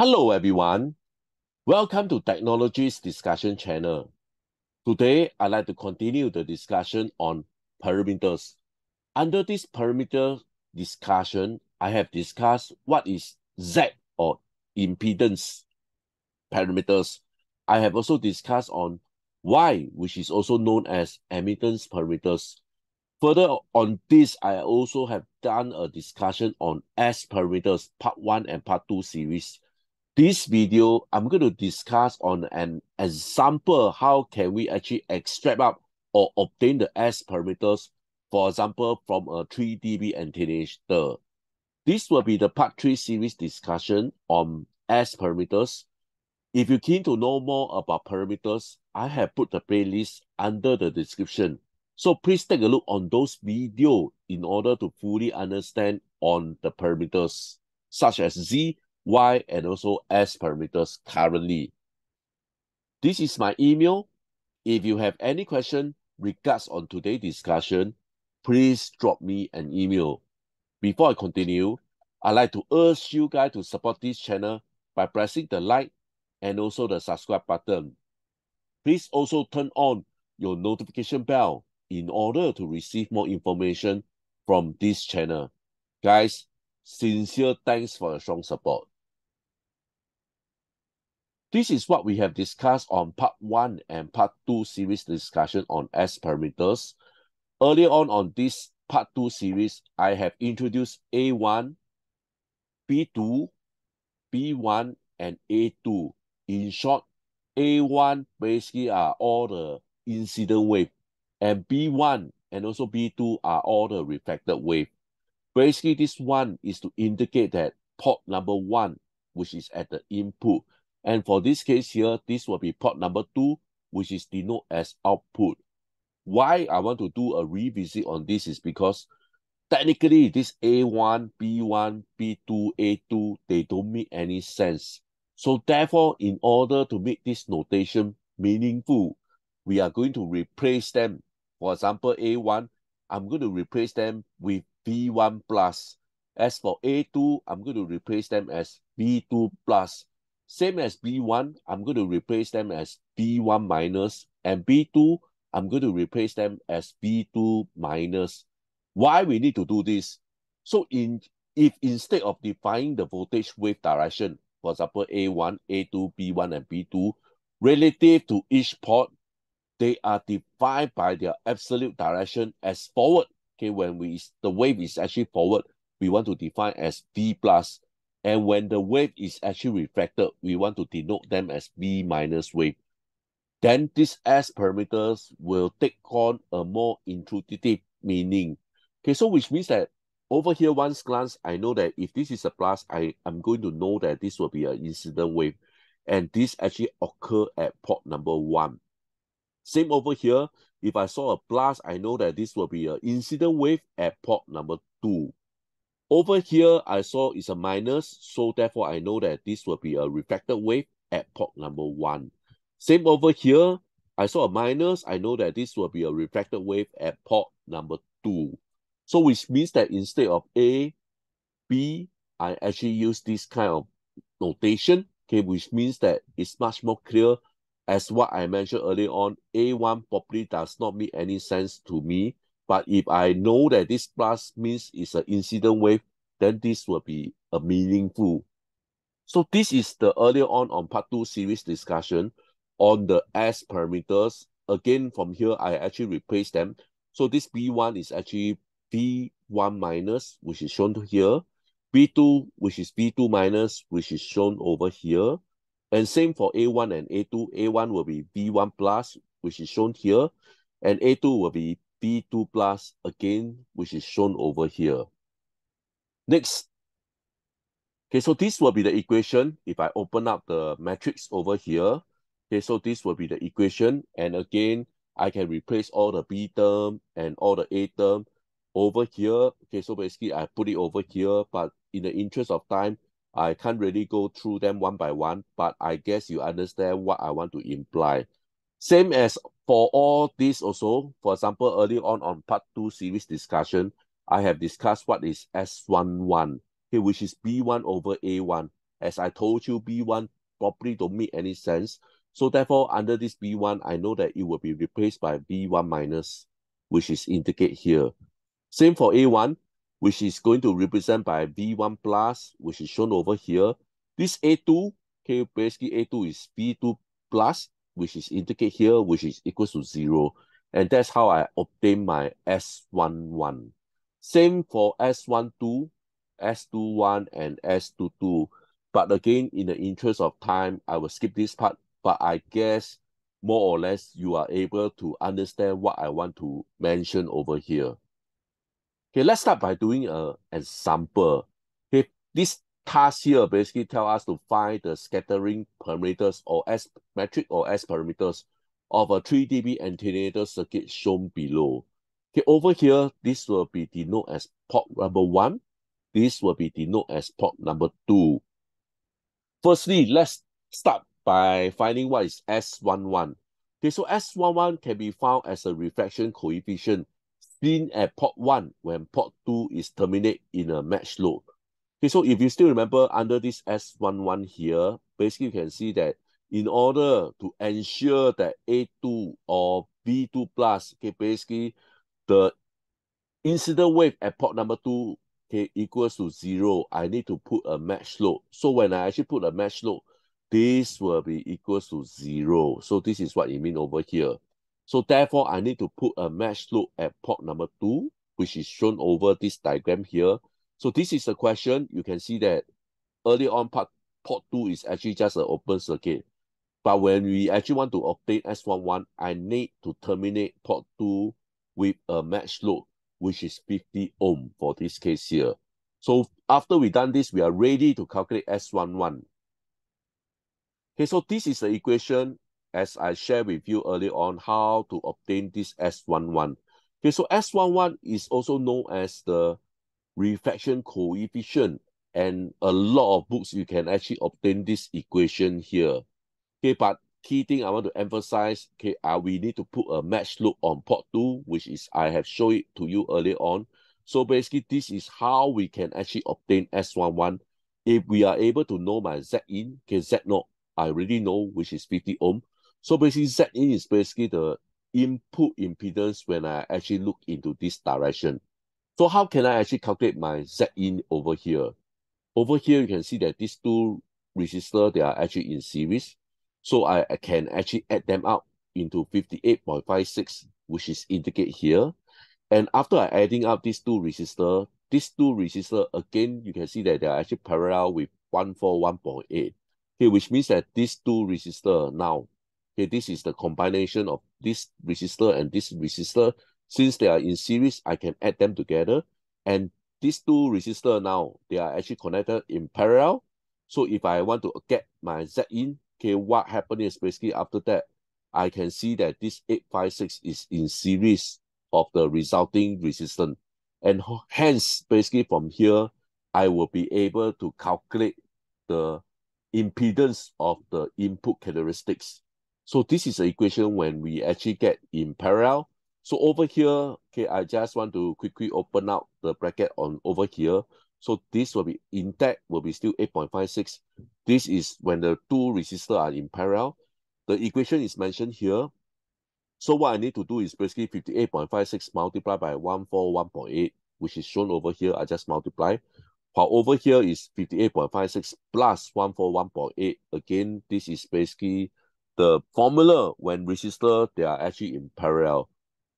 Hello everyone, welcome to Technologies Discussion channel. Today, I'd like to continue the discussion on parameters. Under this parameter discussion, I have discussed what is Z or impedance parameters. I have also discussed on Y, which is also known as admittance parameters. Further on this, I also have done a discussion on S parameters, part 1 and part 2 series. This video, I'm going to discuss on an example how can we actually extract up or obtain the S parameters, for example, from a 3dB attenuator. This will be the part 3 series discussion on S parameters. If you're keen to know more about parameters, I have put the playlist under the description. So please take a look on those videos in order to fully understand on the parameters such as Z, Y, and also S parameters currently. This is my email. If you have any question regards on today's discussion, please drop me an email. Before I continue, I'd like to urge you guys to support this channel by pressing the like and also the subscribe button. Please also turn on your notification bell in order to receive more information from this channel. Guys, sincere thanks for your strong support. This is what we have discussed on part 1 and part 2 series discussion on S parameters. Earlier on on this part 2 series, I have introduced A1, B2, B1, and A2. In short, A1 basically are all the incident wave, and B1 and also B2 are all the reflected wave. Basically, this one is to indicate that port number one, which is at the input, and for this case here, this will be port number two, which is denoted as output. Why I want to do a revisit on this is because technically this A1, B1, B2, A2, they don't make any sense. So therefore, in order to make this notation meaningful, we are going to replace them. For example, A1, I'm going to replace them with V1 plus. As for A2, I'm going to replace them as V2 plus. Same as B1, I'm going to replace them as V1 minus, and B2, I'm going to replace them as V2 minus. Why we need to do this? So in if instead of defining the voltage wave direction, for example, A1, A2, B1, and B2, relative to each port, they are defined by their absolute direction as forward. Okay, when we the wave is actually forward, we want to define as V plus. And when the wave is actually refracted, we want to denote them as V minus wave. Then these S parameters will take on a more intuitive meaning. Okay, so which means that over here, once glance, I know that if this is a plus, I am going to know that this will be an incident wave. And this actually occur at port number one. Same over here, if I saw a plus, I know that this will be an incident wave at port number two. Over here, I saw is a minus, so therefore I know that this will be a reflected wave at port number one. Same over here, I saw a minus, I know that this will be a reflected wave at port number two. So which means that instead of A, B, I actually use this kind of notation, okay, which means that it's much more clear as what I mentioned earlier on, A1 probably does not make any sense to me but if I know that this plus means it's an incident wave, then this will be a meaningful. So this is the earlier on on part two series discussion on the S parameters. Again, from here, I actually replace them. So this B1 is actually V1 minus, which is shown here. B2, which is V2 minus, which is shown over here. And same for A1 and A2. A1 will be V1 plus, which is shown here. And A2 will be V2 plus again, which is shown over here. Next. Okay, so this will be the equation. If I open up the matrix over here, okay, so this will be the equation. And again, I can replace all the B term and all the A term over here. Okay, so basically I put it over here, but in the interest of time, I can't really go through them one by one, but I guess you understand what I want to imply. Same as for all this also, for example, early on on part two series discussion, I have discussed what is S11, okay, which is B1 over A1. As I told you, B1 probably don't make any sense. So therefore, under this B1, I know that it will be replaced by V1 minus, which is indicate here. Same for A1, which is going to represent by V1 plus, which is shown over here. This A2, okay, basically A2 is V2 plus, which is indicate here, which is equals to zero. And that's how I obtain my S11. Same for S12, S21, and S22. But again, in the interest of time, I will skip this part. But I guess more or less you are able to understand what I want to mention over here. Okay, let's start by doing an example. Okay, this task here basically tell us to find the scattering parameters or S metric or S parameters of a 3 dB attenuator circuit shown below. Okay, over here, this will be denoted as port number one. This will be denoted as port number two. Firstly, let's start by finding what is S11. Okay, so S11 can be found as a reflection coefficient seen at port 1 when port 2 is terminated in a match load. Okay, so if you still remember under this S11 here, basically you can see that in order to ensure that A2 or V2 plus, okay, basically the incident wave at port number 2 okay, equals to 0, I need to put a match load. So when I actually put a match load, this will be equals to 0. So this is what it mean over here. So therefore, I need to put a match load at port number 2, which is shown over this diagram here. So this is the question. You can see that early on part, port 2 is actually just an open circuit. But when we actually want to obtain S11, I need to terminate port 2 with a match load, which is 50 ohm for this case here. So after we done this, we are ready to calculate S11. Okay, so this is the equation as I shared with you earlier on how to obtain this S11. Okay, so S11 is also known as the reflection coefficient and a lot of books you can actually obtain this equation here. Okay, but key thing I want to emphasize, okay, uh, we need to put a match load on port 2, which is I have shown it to you earlier on. So basically, this is how we can actually obtain S11. If we are able to know my Z in, okay, Z not, I already know, which is 50 ohm. So basically, Z in is basically the input impedance when I actually look into this direction. So how can I actually calculate my Z in over here? Over here, you can see that these two resistors, they are actually in series. So I, can actually add them up into 58.56, which is indicate here. And after I adding up these two resistors, these two resistors, again, you can see that they are actually parallel with 141.8. Okay, which means that these two resistors now Okay, this is the combination of this resistor and this resistor. Since they are in series, I can add them together. And these two resistors now, they are actually connected in parallel. So if I want to get my Z in, okay, what happened is basically after that, I can see that this 856 is in series of the resulting resistance. And hence, basically from here, I will be able to calculate the impedance of the input characteristics so this is the equation when we actually get in parallel. So over here, okay, I just want to quickly open up the bracket on over here. So this will be intact, will be still 8.56. This is when the two resistors are in parallel. The equation is mentioned here. So what I need to do is basically 58.56 multiplied by 141.8, which is shown over here. I just multiply. While over here is 58.56 plus 141.8. Again, this is basically the formula when resistor, they are actually in parallel.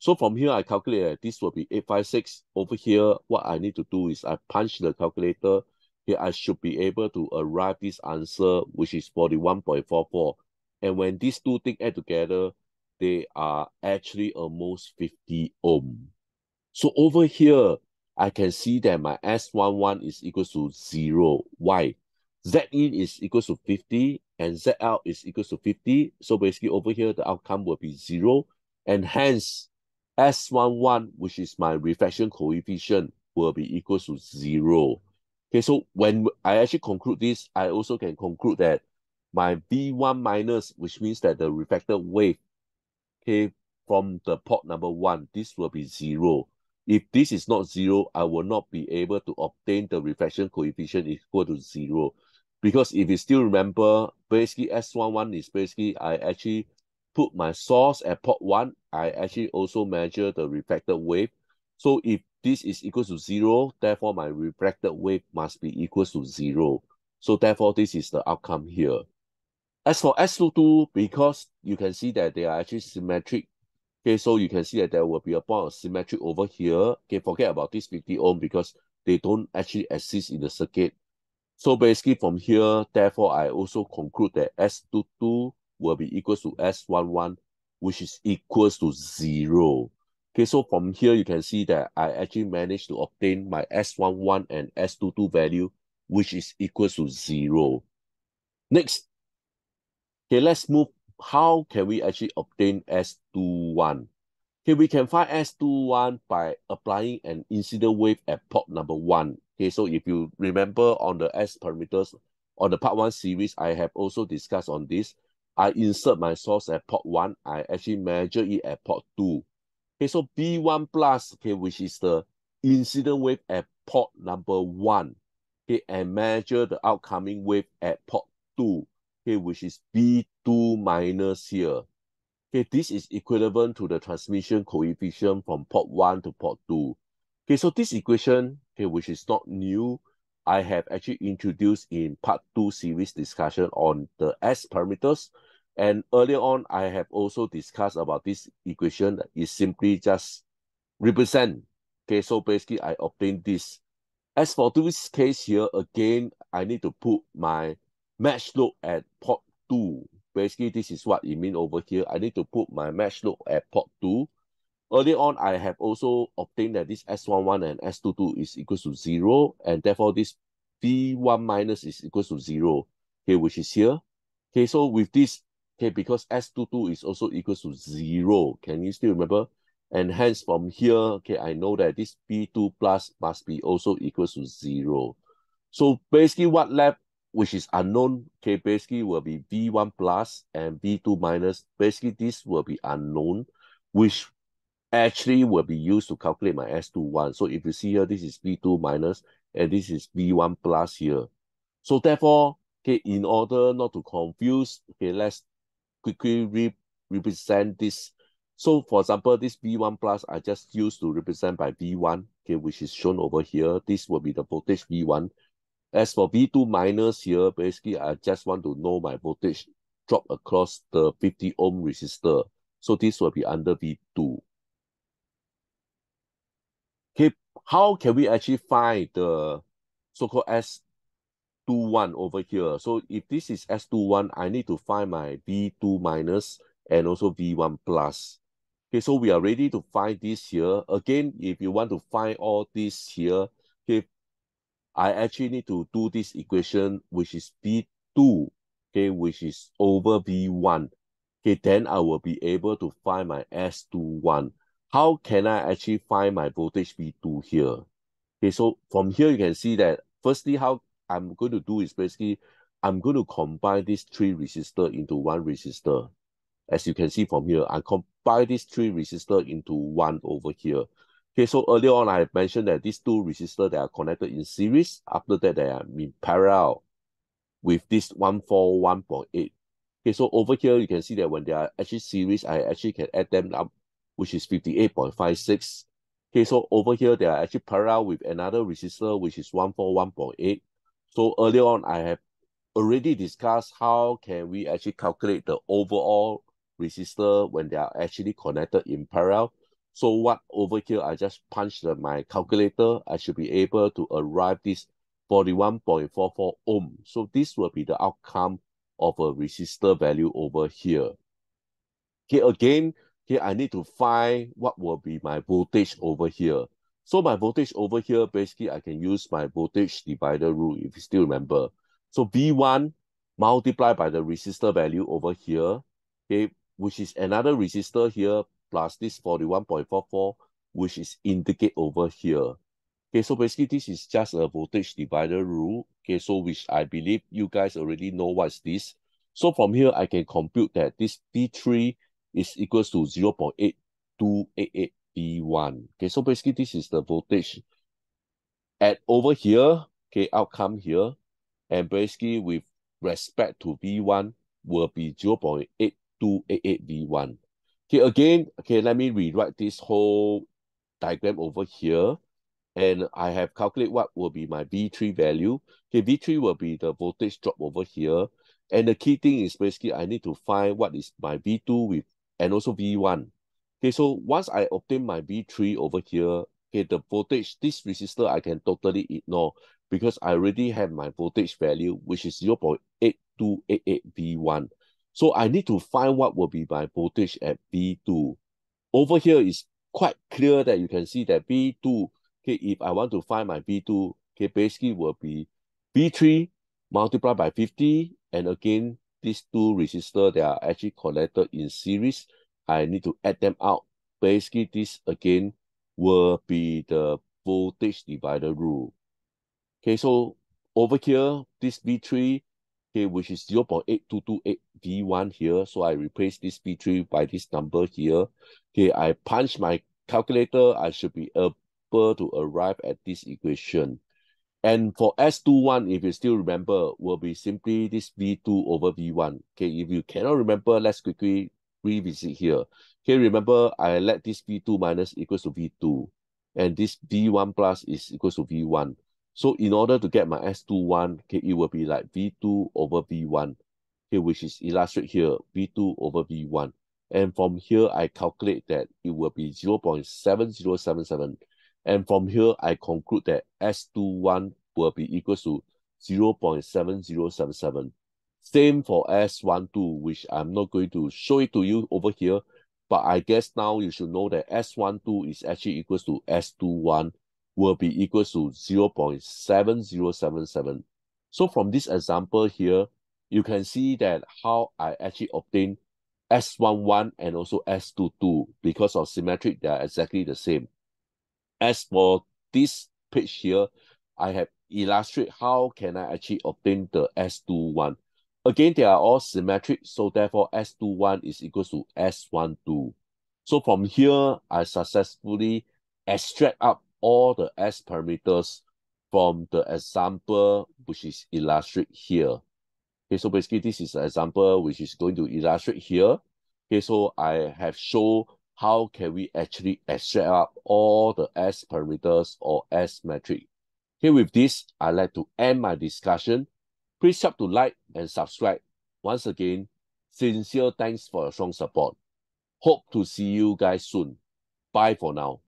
So from here, I calculate this will be 856. Over here, what I need to do is I punch the calculator. Here, I should be able to arrive this answer, which is 41.44. And when these two things add together, they are actually almost 50 ohm. So over here, I can see that my S11 is equal to 0. Why? Z in is equal to 50 and Z out is equal to 50. So basically over here, the outcome will be 0. And hence, S11, which is my reflection coefficient, will be equal to 0. Okay, so when I actually conclude this, I also can conclude that my V1 minus, which means that the reflected wave, okay, from the port number 1, this will be 0. If this is not 0, I will not be able to obtain the reflection coefficient equal to 0. Because if you still remember, basically S11 is basically I actually put my source at port 1. I actually also measure the reflected wave. So if this is equal to 0, therefore my refracted wave must be equal to 0. So therefore, this is the outcome here. As for S22, because you can see that they are actually symmetric, okay, so you can see that there will be a point of symmetry over here. Okay, forget about this 50 ohm because they don't actually exist in the circuit. So basically from here, therefore, I also conclude that S22 will be equal to S11, which is equals to zero. Okay, so from here, you can see that I actually managed to obtain my S11 and S22 value, which is equal to zero. Next, okay, let's move. How can we actually obtain S21? Okay, we can find S21 by applying an incident wave at port number one. Okay, so if you remember on the S parameters, on the part one series, I have also discussed on this. I insert my source at port one. I actually measure it at port two. Okay, so V1 plus, okay, which is the incident wave at port number one. Okay, and measure the outcoming wave at port two. Okay, which is V2 minus here. Okay, this is equivalent to the transmission coefficient from port 1 to port 2. Okay, so this equation, okay, which is not new, I have actually introduced in part 2 series discussion on the S parameters. And earlier on, I have also discussed about this equation that is simply just represent. Okay, so basically I obtain this. As for this case here, again, I need to put my match load at port 2. Basically, this is what it means over here. I need to put my match load at port 2 Earlier on, I have also obtained that this S11 and S22 is equal to 0, and therefore this V1 minus is equal to 0, okay, which is here. Okay, so with this, okay, because S22 is also equal to 0, can you still remember? And hence from here, okay, I know that this V2 plus must be also equal to 0. So basically what left, which is unknown, okay, basically will be V1 plus and V2 minus. Basically, this will be unknown, which actually will be used to calculate my S21. So if you see here, this is V2 minus, and this is V1 plus here. So therefore, okay, in order not to confuse, okay, let's quickly re represent this. So for example, this V1 plus I just used to represent by V1, okay, which is shown over here. This will be the voltage V1. As for V2 minus here, basically I just want to know my voltage drop across the 50 ohm resistor. So this will be under V2. Okay, how can we actually find the so-called S21 over here? So if this is S21, I need to find my V2 minus and also V1 plus. Okay, so we are ready to find this here. Again, if you want to find all this here, okay, I actually need to do this equation, which is V2, okay, which is over V1. Okay, then I will be able to find my S21 how can I actually find my voltage V2 here? Okay, so from here you can see that firstly, how I'm going to do is basically, I'm going to combine these three resistor into one resistor. As you can see from here, I combine these three resistor into one over here. Okay, so earlier on, I mentioned that these two resistors, they are connected in series. After that, they are in parallel with this 141.8. Okay, so over here, you can see that when they are actually series, I actually can add them up which is 58.56. Okay, so over here, they are actually parallel with another resistor, which is 141.8. So earlier on, I have already discussed how can we actually calculate the overall resistor when they are actually connected in parallel. So what over here, I just punched my calculator. I should be able to arrive this 41.44 ohm. So this will be the outcome of a resistor value over here. Okay, again, here I need to find what will be my voltage over here. So my voltage over here, basically I can use my voltage divider rule if you still remember. So V1 multiplied by the resistor value over here, okay, which is another resistor here plus this 41.44, which is indicate over here. Okay, so basically this is just a voltage divider rule. Okay, so which I believe you guys already know what's this. So from here, I can compute that this V3 is equals to 0 0.8288 V1. Okay, so basically this is the voltage at over here, okay, outcome here. and basically with respect to V1 will be 0.8288 V1. Okay, again, okay, let me rewrite this whole diagram over here. And I have calculated what will be my V3 value. Okay, V3 will be the voltage drop over here. And the key thing is basically I need to find what is my V2 with and also V1. Okay, so once I obtain my V3 over here, okay, the voltage, this resistor I can totally ignore because I already have my voltage value, which is 0.8288 V1. So I need to find what will be my voltage at V2. Over here is quite clear that you can see that V2, okay, if I want to find my V2, okay, basically will be V3 multiplied by 50, and again, these two resistors, they are actually connected in series. I need to add them out. Basically, this again will be the voltage divider rule. Okay, so over here, this V3, okay, which is 0 0.8228 V1 here. So I replace this V3 by this number here. Okay, I punch my calculator, I should be able to arrive at this equation. And for S21, if you still remember, will be simply this V2 over V1. Okay, if you cannot remember, let's quickly revisit here. Okay, remember I let this V2 minus equals to V2. And this V1 plus is equals to V1. So in order to get my S21, okay, it will be like V2 over V1, okay, which is illustrated here, V2 over V1. And from here, I calculate that it will be 0 0.7077. And from here, I conclude that S21 will be equal to 0 0.7077. Same for S12, which I'm not going to show it to you over here, but I guess now you should know that S12 is actually equals to S21 will be equal to 0 0.7077. So from this example here, you can see that how I actually obtain S11 and also S22 because of symmetric, they are exactly the same. As for this page here, I have illustrate how can I actually obtain the S21. Again, they are all symmetric, so therefore S21 is equal to S12. So from here, I successfully extract up all the S parameters from the example which is illustrated here. Okay, so basically this is an example which is going to illustrate here. Okay, so I have shown how can we actually extract up all the S parameters or S metric. Here with this, I'd like to end my discussion. Please help to like and subscribe. Once again, sincere thanks for your strong support. Hope to see you guys soon. Bye for now.